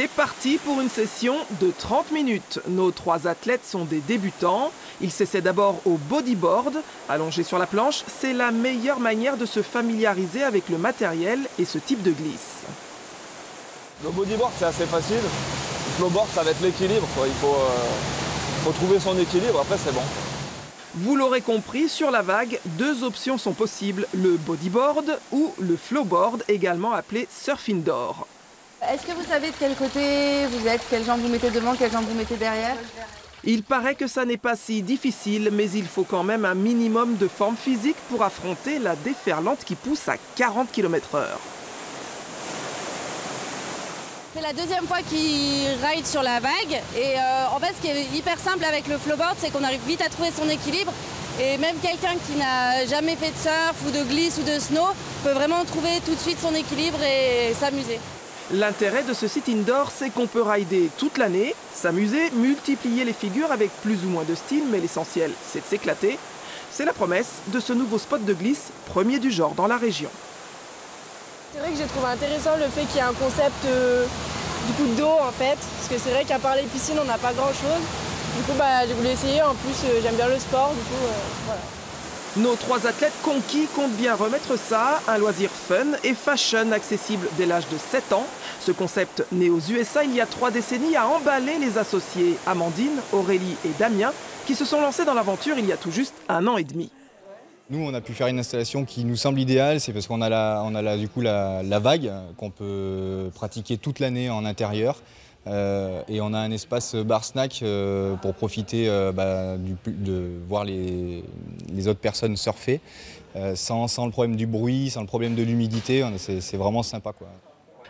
C'est parti pour une session de 30 minutes. Nos trois athlètes sont des débutants. Ils s'essaient d'abord au bodyboard. Allongé sur la planche, c'est la meilleure manière de se familiariser avec le matériel et ce type de glisse. Le bodyboard, c'est assez facile. Le flowboard, ça va être l'équilibre. Il faut, euh, faut trouver son équilibre, après c'est bon. Vous l'aurez compris, sur la vague, deux options sont possibles, le bodyboard ou le flowboard, également appelé surf indoor. Est-ce que vous savez de quel côté vous êtes Quelle jambe vous mettez devant Quelle jambe vous mettez derrière? Il paraît que ça n'est pas si difficile, mais il faut quand même un minimum de forme physique pour affronter la déferlante qui pousse à 40 km/h. C'est la deuxième fois qu'il ride sur la vague. Et euh, en fait, ce qui est hyper simple avec le flowboard, c'est qu'on arrive vite à trouver son équilibre. Et même quelqu'un qui n'a jamais fait de surf ou de glisse ou de snow peut vraiment trouver tout de suite son équilibre et s'amuser. L'intérêt de ce site indoor, c'est qu'on peut rider toute l'année, s'amuser, multiplier les figures avec plus ou moins de style, mais l'essentiel, c'est de s'éclater. C'est la promesse de ce nouveau spot de glisse, premier du genre dans la région. C'est vrai que j'ai trouvé intéressant le fait qu'il y ait un concept euh, du coup d'eau en fait, parce que c'est vrai qu'à part les piscines, on n'a pas grand chose. Du coup, bah, j'ai voulu essayer. En plus, euh, j'aime bien le sport, du coup, euh, voilà. Nos trois athlètes conquis comptent bien remettre ça, un loisir fun et fashion accessible dès l'âge de 7 ans. Ce concept né aux USA il y a trois décennies a emballé les associés Amandine, Aurélie et Damien qui se sont lancés dans l'aventure il y a tout juste un an et demi. Nous, on a pu faire une installation qui nous semble idéale, c'est parce qu'on a, la, on a du coup la vague qu'on peut pratiquer toute l'année en intérieur. Euh, et on a un espace bar-snack euh, pour profiter euh, bah, de voir les, les, autres personnes surfer sans, sans, le problème du bruit, sans le problème de l'humidité. C'est vraiment sympa. Quoi.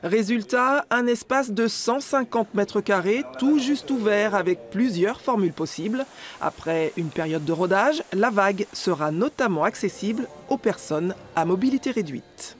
Résultat, un espace de 150 mètres carrés, tout juste ouvert avec plusieurs formules possibles. Après une période de rodage, la vague sera notamment accessible aux personnes à mobilité réduite.